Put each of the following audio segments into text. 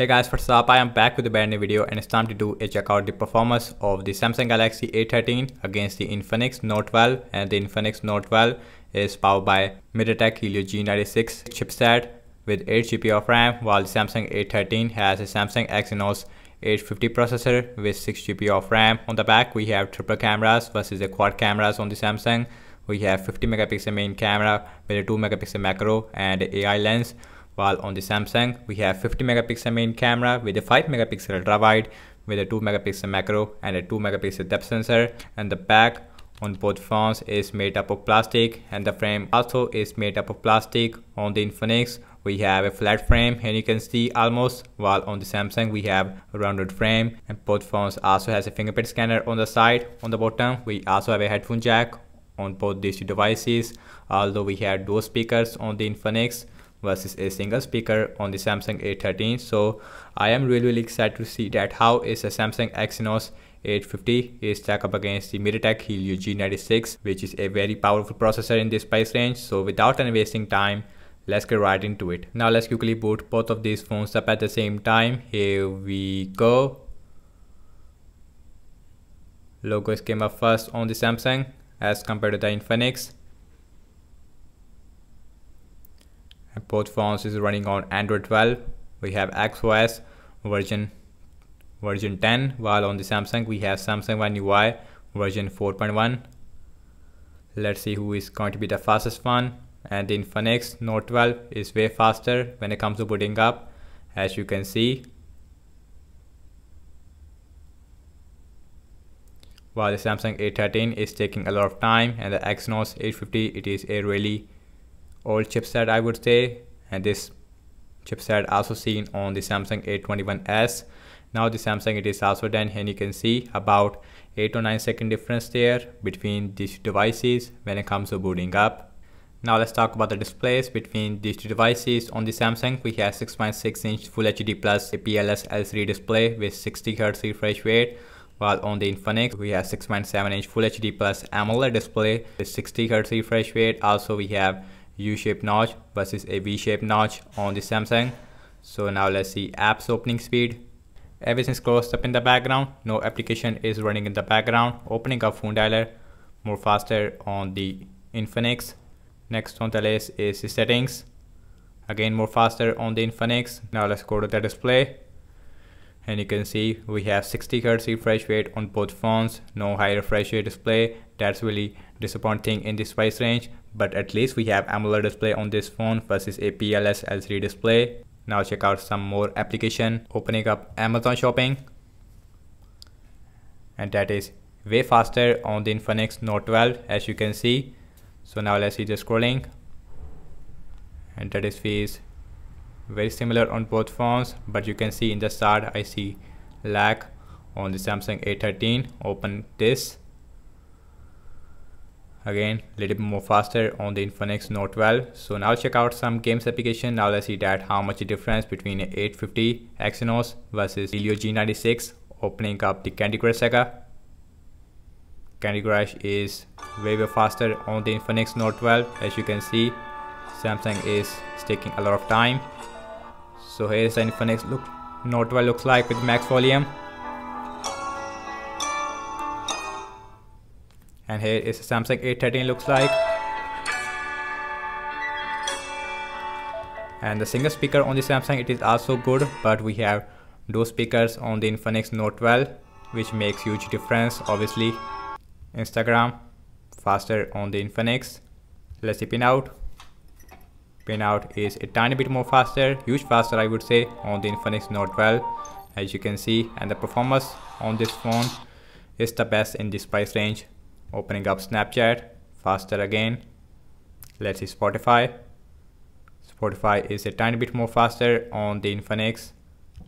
Hey guys, what's up? I am back with a brand new video and it's time to do a check out the performance of the Samsung Galaxy A13 against the Infinix Note 12 and the Infinix Note 12 is powered by MediaTek Helio G96 chipset with 8 GB of RAM while the Samsung A13 has a Samsung Exynos 850 processor with 6 GB of RAM. On the back we have triple cameras versus the quad cameras on the Samsung. We have 50 megapixel main camera with a 2 megapixel macro and AI lens while on the Samsung we have 50 megapixel main camera with a 5 megapixel ultra wide with a 2 megapixel macro and a 2 megapixel depth sensor. And the back on both phones is made up of plastic and the frame also is made up of plastic. On the Infinix we have a flat frame and you can see almost while on the Samsung we have a rounded frame. And both phones also has a fingerprint scanner on the side. On the bottom we also have a headphone jack on both these two devices although we have dual speakers on the Infinix versus a single speaker on the Samsung A13 so I am really really excited to see that how is a Samsung Exynos 850 is stack up against the MediaTek Helio G96 which is a very powerful processor in this price range. So without any wasting time let's get right into it. Now let's quickly boot both of these phones up at the same time. Here we go. Logos came up first on the Samsung as compared to the Infinix both phones is running on Android 12 we have XOS version version 10 while on the Samsung we have Samsung One UI version 4.1 let's see who is going to be the fastest one. And the Infinix Note 12 is way faster when it comes to booting up as you can see. While the Samsung A13 is taking a lot of time and the Exynos 850 it is a really old chipset I would say. And this chipset also seen on the Samsung A21s now the Samsung it is also done and you can see about 8 or 9 second difference there between these devices when it comes to booting up. Now let's talk about the displays between these two devices. On the Samsung we have 6.6 inch full HD plus IPS LCD display with 60 Hz refresh rate while on the Infinix we have 6.7 inch full HD plus AMOLED display with 60 Hz refresh rate. Also we have U-shaped notch versus a V-shaped notch on the Samsung. So now let's see apps opening speed. Everything's closed up in the background. No application is running in the background. Opening up phone dialer more faster on the Infinix. Next on the list is the settings. Again more faster on the Infinix. Now let's go to the display. And you can see we have 60 Hz refresh rate on both phones. No high refresh rate display. That's really disappointing in this price range but at least we have AMOLED display on this phone versus a PLS LCD display. Now check out some more application. Opening up Amazon shopping. And that is way faster on the Infinix Note 12 as you can see. So now let's see the scrolling. And that is fees very similar on both phones but you can see in the start I see lag on the Samsung A13 open this. Again a little bit more faster on the Infinix Note 12 so now check out some games application. Now let's see that how much difference between 850 Exynos versus Helio G96 opening up the Candy Crush Saga. Candy Crush is way way faster on the Infinix Note 12 as you can see Samsung is taking a lot of time so here's the Infinix look. Note 12 looks like with max volume. And here is Samsung A13 looks like. And the single speaker on the Samsung it is also good but we have those speakers on the Infinix Note 12 which makes huge difference obviously. Instagram faster on the Infinix. Let's see pinout pinout is a tiny bit more faster huge faster I would say on the Infinix Note 12 as you can see and the performance on this phone is the best in this price range. Opening up Snapchat faster again. Let's see Spotify. Spotify is a tiny bit more faster on the Infinix.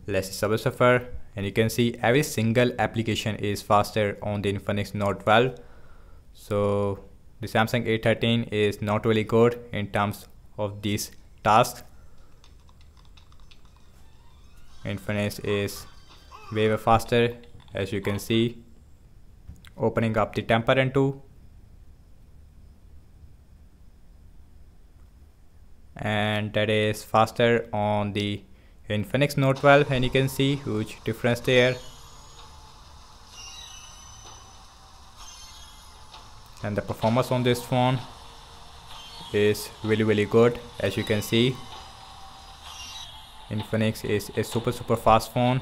Let's see Subway Surfer. And you can see every single application is faster on the Infinix Note 12 so the Samsung A13 is not really good in terms of these tasks Infinix is way, faster as you can see. Opening up the Temple Run 2. And that is faster on the Infinix Note 12 and you can see huge difference there. And the performance on this phone is really really good as you can see. Infinix is a super super fast phone.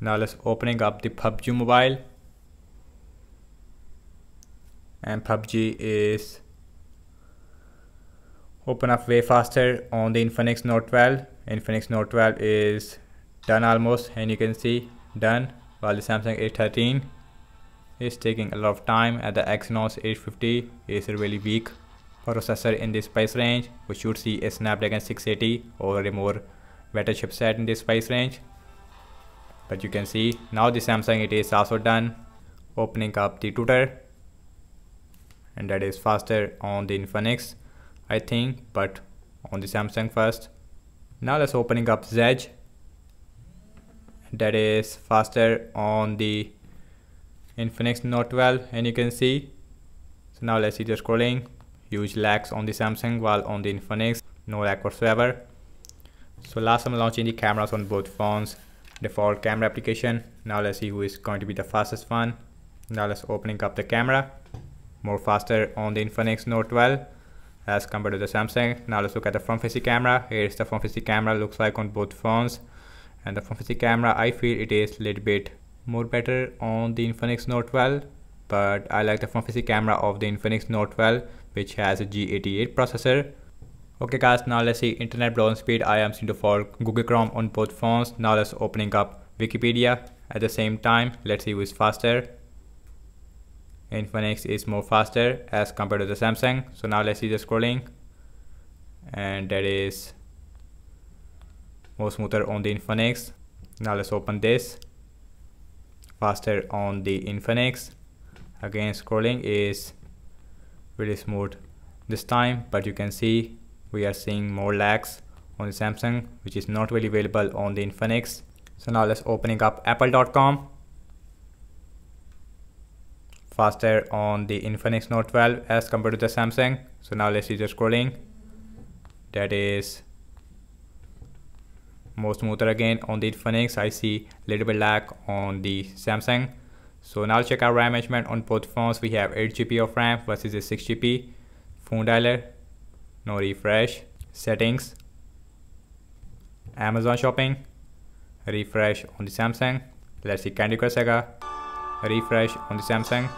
Now let's opening up the PUBG mobile. And PUBG is open up way faster on the Infinix Note 12 Infinix Note 12 is done almost and you can see done while the Samsung A13 is taking a lot of time and the Exynos 850 is really weak processor in this price range we should see a Snapdragon 680 or a more better chipset in this price range. But you can see now the Samsung it is also done opening up the Twitter. And that is faster on the Infinix I think but on the Samsung first. Now let's opening up Zedge. That is faster on the Infinix Note 12 and you can see. So now let's see the scrolling huge lags on the Samsung while on the Infinix no lag whatsoever so last I'm launching the cameras on both phones default camera application now let's see who is going to be the fastest one now let's opening up the camera more faster on the Infinix Note 12 as compared to the Samsung. Now let's look at the front facing camera. Here's the front facing camera looks like on both phones. And the front facing camera, I feel it is a little bit more better on the Infinix Note 12. But I like the front facing camera of the Infinix Note 12 which has a G88 processor. Okay guys, now let's see internet browsing speed. I am seeing default Google Chrome on both phones. Now let's opening up Wikipedia at the same time. Let's see who is faster. Infinix is more faster as compared to the Samsung. So now let's see the scrolling and that is more smoother on the Infinix. Now let's open this faster on the Infinix. Again scrolling is really smooth this time but you can see we are seeing more lags on the Samsung which is not really available on the Infinix. So now let's opening up apple.com faster on the Infinix Note 12 as compared to the Samsung. So now let's see the scrolling. That is more smoother again on the Infinix. I see little bit lag on the Samsung. So now check out RAM management on both phones. We have 8 GB of RAM versus a 6 GB. Phone dialer, no refresh. Settings, Amazon shopping, refresh on the Samsung. Let's see Candy Crush Saga, refresh on the Samsung.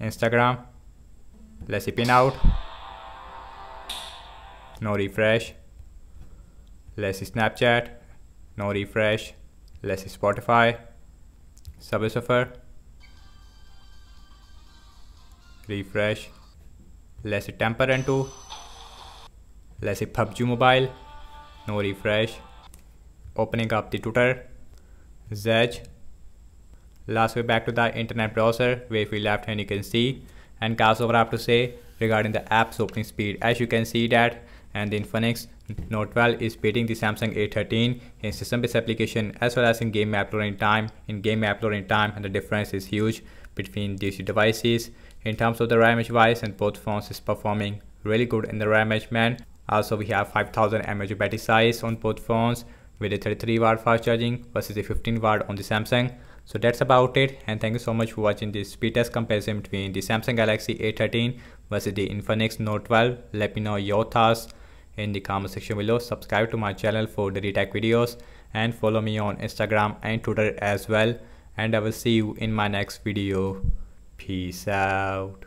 Instagram let's see pin out no refresh let's see Snapchat no refresh let's see Spotify Subway Surfer refresh. Let's see Temple Run2 let's see PUBG Mobile. No refresh. Opening up the Twitter Zedge. Last, we're back to the internet browser where if we left hand you can see. And guys over I have to say regarding the app's opening speed. As you can see that and the Infinix Note 12 is beating the Samsung A13 in system-based application as well as in game app loading time. In game app loading time and the difference is huge between these two devices. In terms of the RAM device and both phones is performing really good in the RAM management. Also we have 5000 mAh battery size on both phones with a 33 watt fast charging versus a 15 watt on the Samsung. So that's about it and thank you so much for watching this speed test comparison between the Samsung Galaxy A13 versus the Infinix Note 12. Let me know your thoughts in the comment section below. Subscribe to my channel for daily tech videos and follow me on Instagram and Twitter as well. And I will see you in my next video. Peace out.